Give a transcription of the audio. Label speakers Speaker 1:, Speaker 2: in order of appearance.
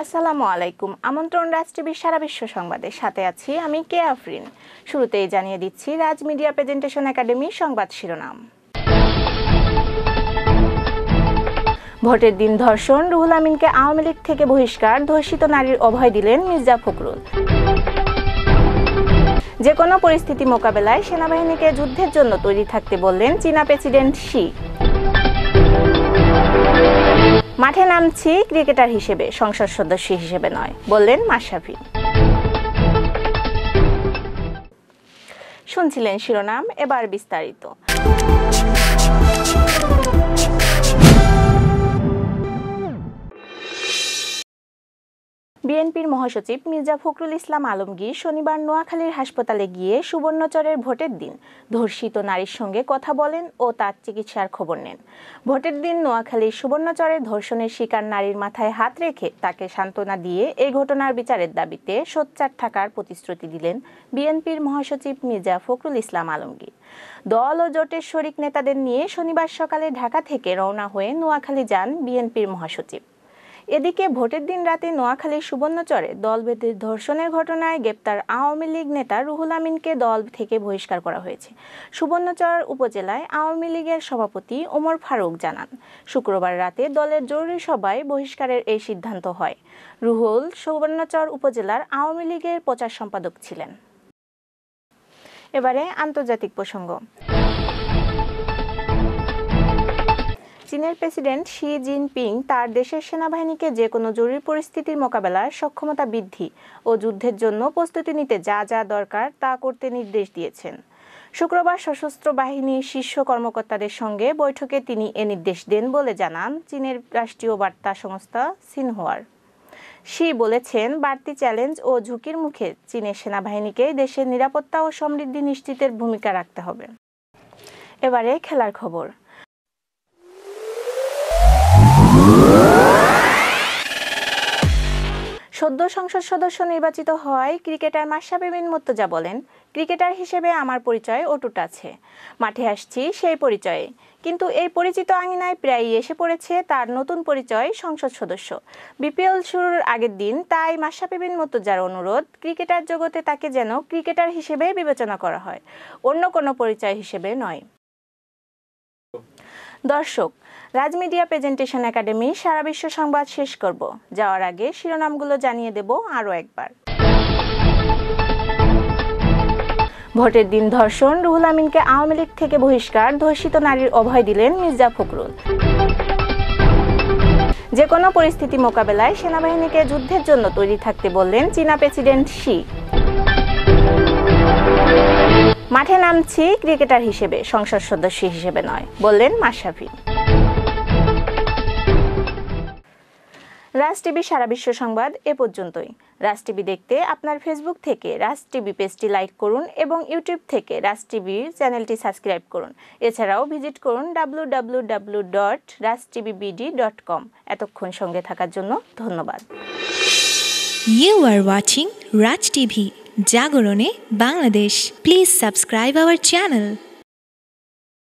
Speaker 1: আসসালামু আলাইকুম। আমন্ত্রণ রাজ টিভির সারা বিশ্ব সংবাদের সাথে আছি আমি কে আফরিন। শুরুতেই জানিয়ে দিচ্ছি রাজ মিডিয়া প্রেজেন্টেশন একাডেমি সংবাদ শিরোনাম। ভোটের দিন ধর্ষণ, রুহুল আমিনকে আওয়ামী লীগ থেকে বহিষ্কার, ধর্ষিত নারীর অভয় দিলেন মির্জা ফখরুল। যে কোনো পরিস্থিতি মোকাবেলায় সেনাবাহিনীকে যুদ্ধের জন্য তৈরি থাকতে বললেন চীনা প্রেসিডেন্ট শি। মাঠে নামছি ক্রিকেটার হিসেবে সংসদ সদস্য হিসেবে নয় বললেন মাশরাফি। শুনছিলেন শিরোনাম এবার বিস্তারিত। বিএনপির মহাসচিব মির্জা ফখরুল ইসলাম আলমগীর শনিবার নোয়াখালীর হাসপাতালে গিয়ে সুবর্ণচরের ভোটের দিন ধর্ষিত নারীর সঙ্গে কথা বলেন ও তার চিকিৎসার খবর নেন। ভোটের দিন নোয়াখালীর সুবর্ণচরে ধর্ষণের শিকার নারীর মাথায় হাত রেখে তাকে সান্ত্বনা দিয়ে এই ঘটনার বিচারের দাবিতে সোচ্চার থাকার প্রতিশ্রুতি দিলেন বিএনপির মহাসচিব মির্জা ফখরুল ইসলাম আলমগীর। দল ও জোটের শরিক নেতাদের নিয়ে শনিবার সকালে ঢাকা থেকে রওনা হয়ে নোয়াখালী যান বিএনপির মহাসচিব। এদিকে ভোটের দিন রাতে নোয়াখালীর সুবর্ণচরে দলভেদে ধর্ষণের ঘটনায় গ্রেপ্তার আওয়ামী লীগ নেতা রুহুল আমিনকে দল থেকে বহিষ্কার করা হয়েছে। সুবর্ণচর উপজেলায় আওয়ামী লীগের সভাপতি ওমর ফারুক জানান, শুক্রবার রাতে দলের জরুরি সভায় বহিষ্কারের এই সিদ্ধান্ত হয়। রুহুল সুবর্ণচর উপজেলার আওয়ামী লীগের প্রচার সম্পাদক ছিলেন। এবারে আন্তর্জাতিক প্রসঙ্গ। চীনের প্রেসিডেন্ট শি জিনপিং তার দেশের সেনাবাহিনীকে যে কোনো জরুরি পরিস্থিতির মোকাবেলার সক্ষমতা বৃদ্ধি ও যুদ্ধের জন্য প্রস্তুতি নিতে যা যা দরকার তা করতে নির্দেশ দিয়েছেন। শুক্রবার সশস্ত্র বাহিনীর শীর্ষ কর্মকর্তাদের সঙ্গে বৈঠকে তিনি এ নির্দেশ দেন বলে জানান চীনের রাষ্ট্রীয় বার্তা সংস্থা সিনহোয়ার। শি বলেছেন, বাড়তি চ্যালেঞ্জ ও ঝুঁকির মুখে চীনের সেনাবাহিনীকে দেশের নিরাপত্তা ও সমৃদ্ধি নিশ্চিতের ভূমিকা রাখতে হবে। এবারে খেলার খবর। সদ্য সংসদ সদস্য নির্বাচিত হওয়ায় ক্রিকেটার মাশরাফি বিন মুর্তজা বলেন, ক্রিকেটার হিসেবে আমার পরিচয় অটুট আছে। মাঠে আসছি সেই পরিচয়ে। কিন্তু এই পরিচিত আঙিনায় প্রায়ই এসে পড়েছে তার নতুন পরিচয় সংসদ সদস্য। বিপিএল শুরুর আগের দিন তাই মাশরাফি বিন মুর্তজার অনুরোধ, ক্রিকেটার জগতে তাকে যেন ক্রিকেটার হিসেবে বিবেচনা করা হয়। অন্য কোনো পরিচয় হিসেবে নয়। দর্শক রাজ মিডিয়া প্রেজেন্টেশন একাডেমি সারা বিশ্ব সংবাদ শেষ করব। যাওয়ার আগে শিরোনামগুলো জানিয়ে দেব আরও একবার। ভোটের দিন ধর্ষণ, রুহুল আমিনকে আওয়ামী লীগ থেকে বহিষ্কার, ধর্ষিত নারীর অভয় দিলেন মির্জা ফখরুল। যে কোনো পরিস্থিতি মোকাবেলায় সেনাবাহিনীকে যুদ্ধের জন্য তৈরি থাকতে বললেন চীনা প্রেসিডেন্ট শি। মাঠে নামছি ক্রিকেটার হিসেবে সংসদ সদস্য হিসেবে নয় বললেন মাশরাফি। রাজ টিভি সারা বিশ্ব সংবাদ এ পর্যন্তই। রাজ টিভি দেখতে আপনার ফেসবুক থেকে রাজ টিভি পেজটি লাইক করুন এবং ইউটিউব থেকে রাজ টিভির চ্যানেলটি সাবস্ক্রাইব করুন। এছাড়াও ভিজিট করুন W W W dot Raj TV BD dot com এতক্ষণ সঙ্গে থাকার জন্য ধন্যবাদ।
Speaker 2: You are watching Raj TV, জাগরণে Bangladesh. Please subscribe our channel.